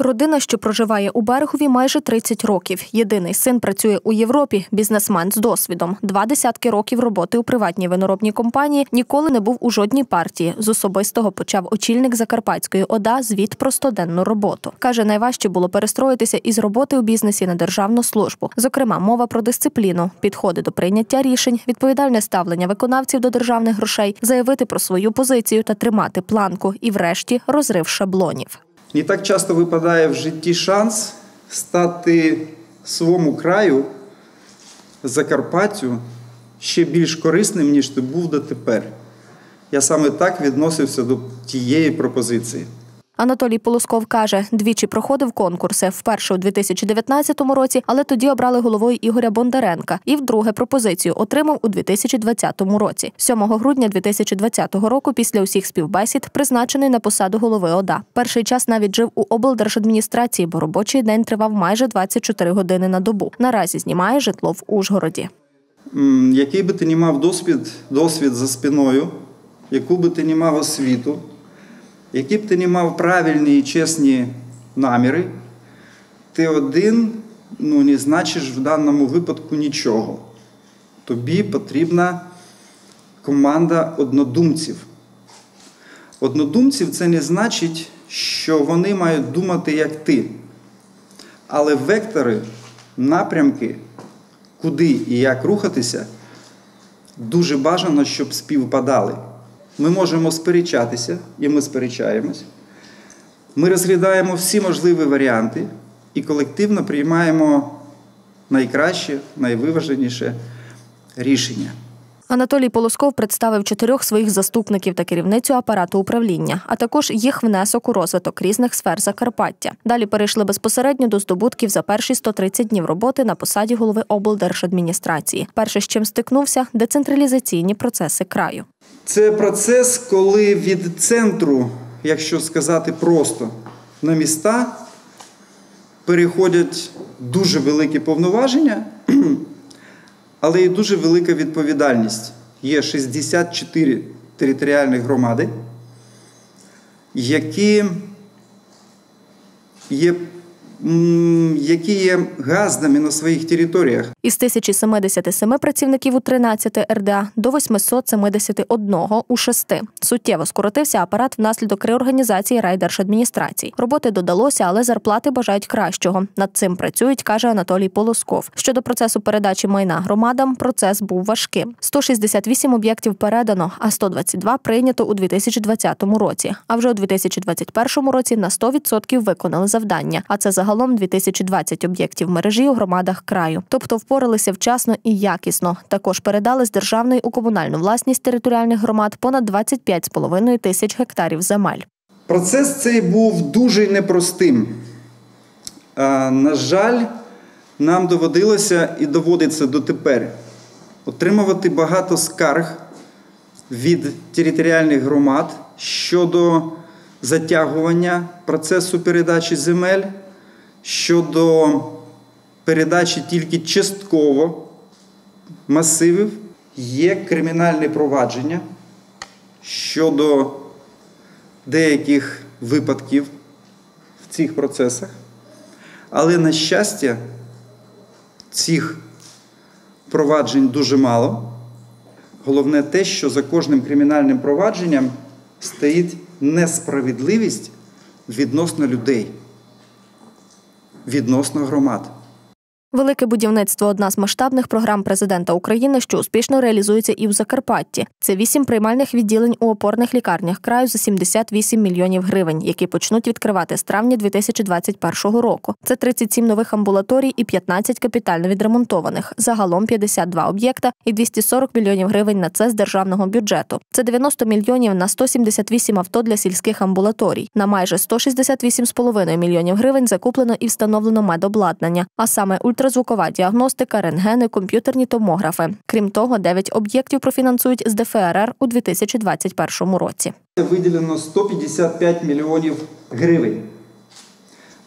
Родина, що проживає у берегові майже 30 років. Єдиний син працює у Європі, бізнесмен з досвідом. Два десятки років роботи у приватній виноробній компанії ніколи не був у жодній партії. З особистого почав очільник Закарпатської ОДА звіт про стоденну роботу. Каже, найважче було перестроїтися із роботи у бізнесі на державну службу. Зокрема, мова про дисципліну, підходи до прийняття рішень, відповідальне ставлення виконавців до державних грошей, заявити про свою позицію та тримати планку. І, врешті, розрив шаблонів. Не так часто випадає в житті шанс стати своєму краю, Закарпаттю, ще більш корисним, ніж ти був дотепер. Я саме так відносився до тієї пропозиції. Анатолій Полосков каже, двічі проходив конкурси. Вперше у 2019 році, але тоді обрали головою Ігоря Бондаренка. І вдруге пропозицію отримав у 2020 році. 7 грудня 2020 року, після усіх співбесід, призначений на посаду голови ОДА. Перший час навіть жив у облдержадміністрації, бо робочий день тривав майже 24 години на добу. Наразі знімає житло в Ужгороді. Який би ти не мав досвід, досвід за спиною, яку би ти не мав освіту, які б ти не мав правильні і чесні наміри, ти один ну, не значиш в даному випадку нічого. Тобі потрібна команда однодумців. Однодумців це не значить, що вони мають думати як ти. Але вектори, напрямки, куди і як рухатися, дуже бажано, щоб співпадали. Ми можемо сперечатися, і ми сперечаємось. Ми розглядаємо всі можливі варіанти і колективно приймаємо найкраще, найвиваженіше рішення. Анатолій Полосков представив чотирьох своїх заступників та керівницю апарату управління, а також їх внесок у розвиток різних сфер Закарпаття. Далі перейшли безпосередньо до здобутків за перші 130 днів роботи на посаді голови облдержадміністрації. Перше, з чим стикнувся, децентралізаційні процеси краю. Це процес, коли від центру, якщо сказати просто, на міста переходять дуже великі повноваження, але і дуже велика відповідальність. Є 64 територіальні громади, які є, які є газдами на своїх територіях. Із 1077 працівників у 13 РДА до 871 у 6. Суттєво скоротився апарат внаслідок реорганізації райдержадміністрацій. Роботи додалося, але зарплати бажають кращого. Над цим працюють, каже Анатолій Полосков. Щодо процесу передачі майна громадам, процес був важким. 168 об'єктів передано, а 122 прийнято у 2020 році. А вже у 2021 році на 100% виконали завдання. А це загалом 2020 об'єктів мережі у громадах краю. Тобто впоралися вчасно і якісно. Також передали з державної у комунальну власність територіальних громад понад 25,5 тисяч гектарів земель. Процес цей був дуже непростим. На жаль, нам доводилося і доводиться дотепер отримувати багато скарг від територіальних громад щодо затягування процесу передачі земель, щодо передачі тільки частково масивів. Є кримінальне провадження щодо деяких випадків в цих процесах. Але, на щастя, цих проваджень дуже мало. Головне те, що за кожним кримінальним провадженням стоїть несправедливість відносно людей, відносно громад. Велике будівництво одна з масштабних програм президента України, що успішно реалізується і в Закарпатті. Це вісім приймальних відділень у опорних лікарнях краю за 78 мільйонів гривень, які почнуть відкривати з травня 2021 року. Це 37 нових амбулаторій і 15 капітально відремонтованих. Загалом 52 об'єкта і 240 мільйонів гривень на це з державного бюджету. Це 90 мільйонів на 178 авто для сільських амбулаторій. На майже 168,5 мільйонів гривень закуплено і встановлено медобладнання, а саме ультразвукова діагностика, рентгени, комп'ютерні томографи. Крім того, 9 об'єктів профінансують з ДФРР у 2021 році. Виділено 155 мільйонів гривень.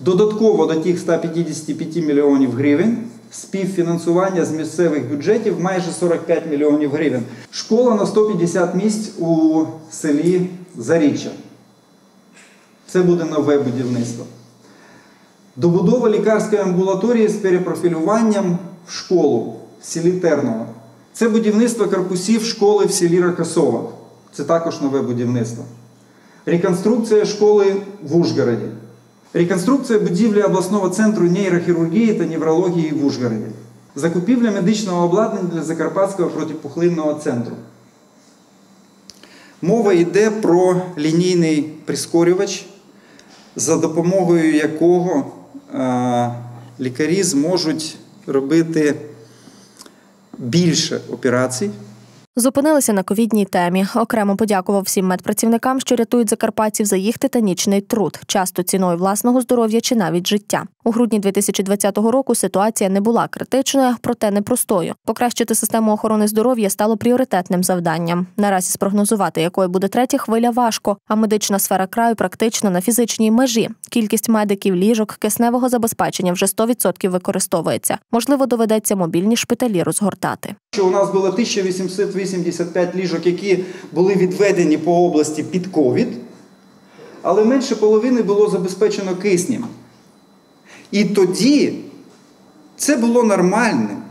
Додатково до тих 155 мільйонів гривень співфінансування з місцевих бюджетів майже 45 мільйонів гривень. Школа на 150 місць у селі Заріччя. Це буде нове будівництво. Добудова лікарської амбулаторії з перепрофілюванням в школу в селі Терново. Це будівництво корпусів школи в селі Рокосова. Це також нове будівництво. Реконструкція школи в Ужгороді. Реконструкція будівлі обласного центру нейрохірургії та неврології в Ужгороді. Закупівля медичного обладнання для Закарпатського протипухлинного центру. Мова йде про лінійний прискорювач, за допомогою якого лікарі зможуть робити більше операцій. Зупинилися на ковідній темі. Окремо подякував всім медпрацівникам, що рятують закарпатців за їх титанічний труд, часто ціною власного здоров'я чи навіть життя. У грудні 2020 року ситуація не була критичною, проте непростою. Покращити систему охорони здоров'я стало пріоритетним завданням. Наразі спрогнозувати, якою буде третя хвиля, важко, а медична сфера краю практично на фізичній межі. Кількість медиків, ліжок, кисневого забезпечення вже 100% використовується. Можливо, доведеться мобільні шпиталі розгортати. Що у нас було 1885 ліжок, які були відведені по області під ковід, але менше половини було забезпечено киснем. І тоді це було нормальним.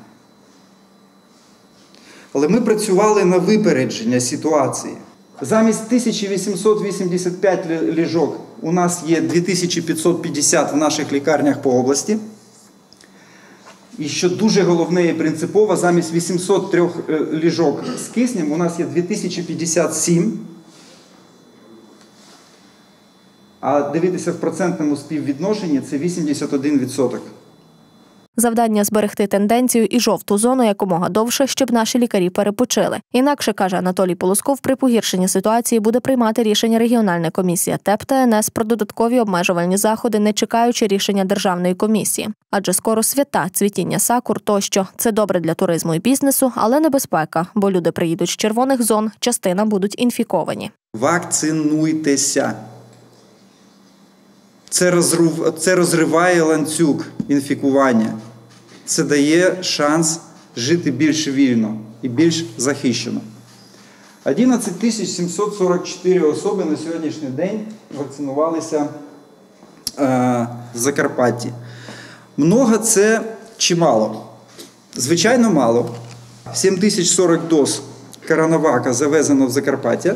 Але ми працювали на випередження ситуації. Замість 1885 ліжок у нас є 2550 в наших лікарнях по області. І що дуже головне і принципово, замість 803 е, ліжок з киснем у нас є 2057. А дивитися в процентному співвідношенні це 81%. Завдання зберегти тенденцію і жовту зону якомога довше, щоб наші лікарі перепочили. Інакше каже Анатолій Полосков, при погіршенні ситуації буде приймати рішення регіональна комісія ТЕП та НС про додаткові обмежувальні заходи, не чекаючи рішення державної комісії. Адже скоро свята, цвітіння сакур тощо це добре для туризму і бізнесу, але небезпека, бо люди приїдуть з червоних зон, частина будуть інфіковані. Вакцинуйтеся. Це, розрив... розриває ланцюг інфікування. Це дає шанс жити більш вільно і більш захищено. 11 744 особи на сьогоднішній день вакцинувалися е, в Закарпатті. Много це чи мало? Звичайно, мало. 7040 доз коронавака завезено в Закарпаття.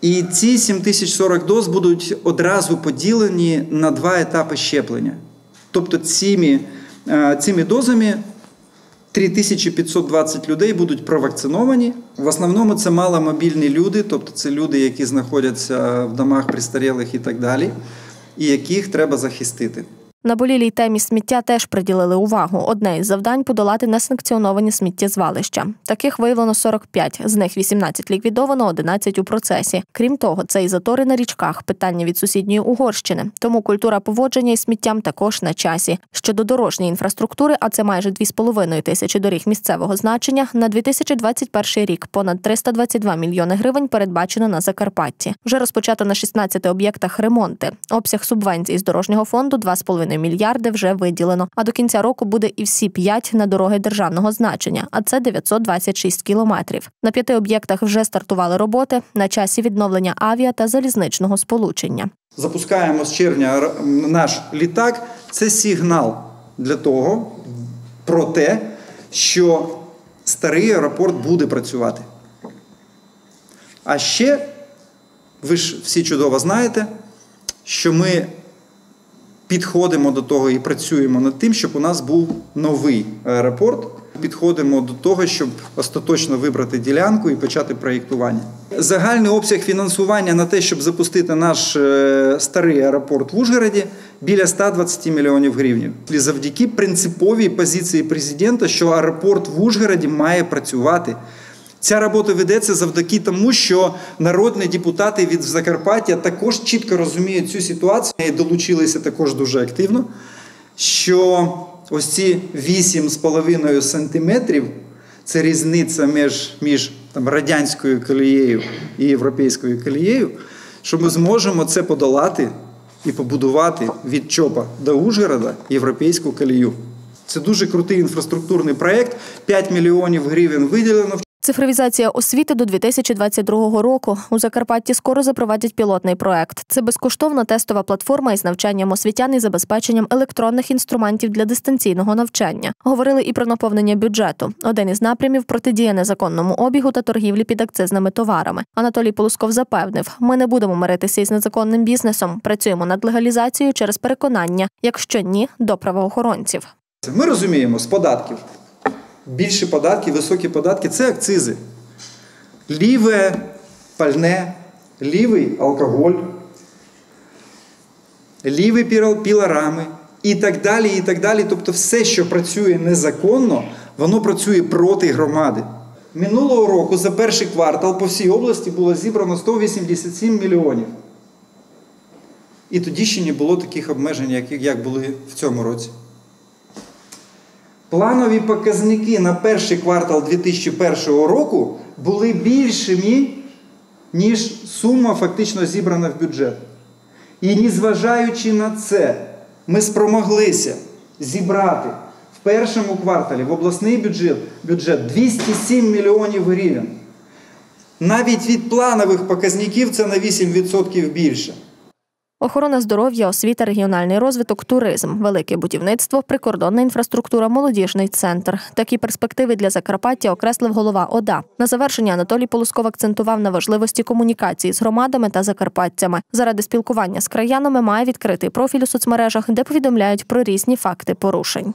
І ці 7040 доз будуть одразу поділені на два етапи щеплення. Тобто цими, е, цими дозами 3520 людей будуть провакциновані. В основному це маломобільні люди, тобто це люди, які знаходяться в домах пристарілих і так далі, і яких треба захистити. Наболілій темі сміття теж приділили увагу. Одне із завдань подолати несанкціоновані сміттєзвалища. Таких виявлено 45, з них 18 ліквідовано, 11 у процесі. Крім того, це і затори на річках, питання від сусідньої Угорщини. Тому культура поводження із сміттям також на часі. Щодо дорожньої інфраструктури, а це майже 2,5 тисячі доріг місцевого значення, на 2021 рік понад 322 мільйони гривень передбачено на Закарпатті. Вже розпочато на 16 об'єктах ремонти. Обсяг субвенцій з дорожнього фонду 2,5 мільярди вже виділено. А до кінця року буде і всі п'ять на дороги державного значення, а це 926 кілометрів. На п'яти об'єктах вже стартували роботи на часі відновлення авіа та залізничного сполучення. Запускаємо з червня наш літак. Це сигнал для того, про те, що старий аеропорт буде працювати. А ще, ви ж всі чудово знаєте, що ми підходимо до того і працюємо над тим, щоб у нас був новий аеропорт. Підходимо до того, щоб остаточно вибрати ділянку і почати проєктування. Загальний обсяг фінансування на те, щоб запустити наш е, старий аеропорт в Ужгороді, біля 120 мільйонів гривень. Завдяки принциповій позиції президента, що аеропорт в Ужгороді має працювати. Ця робота ведеться завдяки тому, що народні депутати від Закарпаття також чітко розуміють цю ситуацію і долучилися також дуже активно. Що ось ці 8,5 сантиметрів це різниця між, між там, радянською колією і європейською колією, що ми зможемо це подолати і побудувати від ЧОПа до Ужгорода європейську колію. Це дуже крутий інфраструктурний проєкт. 5 мільйонів гривень виділено. Цифровізація освіти до 2022 року. У Закарпатті скоро запровадять пілотний проект. Це безкоштовна тестова платформа із навчанням освітян і забезпеченням електронних інструментів для дистанційного навчання. Говорили і про наповнення бюджету. Один із напрямів протидія незаконному обігу та торгівлі під акцизними товарами. Анатолій Полусков запевнив: ми не будемо миритися із незаконним бізнесом. Працюємо над легалізацією через переконання, якщо ні, до правоохоронців. Ми розуміємо з податків. Більші податки, високі податки це акцизи. Ліве пальне, лівий алкоголь, ліві піл- пілорами і так далі. і так далі. Тобто все, що працює незаконно, воно працює проти громади. Минулого року за перший квартал по всій області було зібрано 187 мільйонів. І тоді ще не було таких обмежень, як були в цьому році. Планові показники на перший квартал 2001 року були більшими, ніж сума фактично зібрана в бюджет. І незважаючи на це, ми спромоглися зібрати в першому кварталі в обласний бюджет, бюджет 207 мільйонів гривень. Навіть від планових показників це на 8% більше. Охорона здоров'я, освіта, регіональний розвиток, туризм, велике будівництво, прикордонна інфраструктура, молодіжний центр. Такі перспективи для Закарпаття окреслив голова ОДА. На завершення Анатолій Полусков акцентував на важливості комунікації з громадами та закарпатцями. Заради спілкування з краянами має відкритий профіль у соцмережах, де повідомляють про різні факти порушень.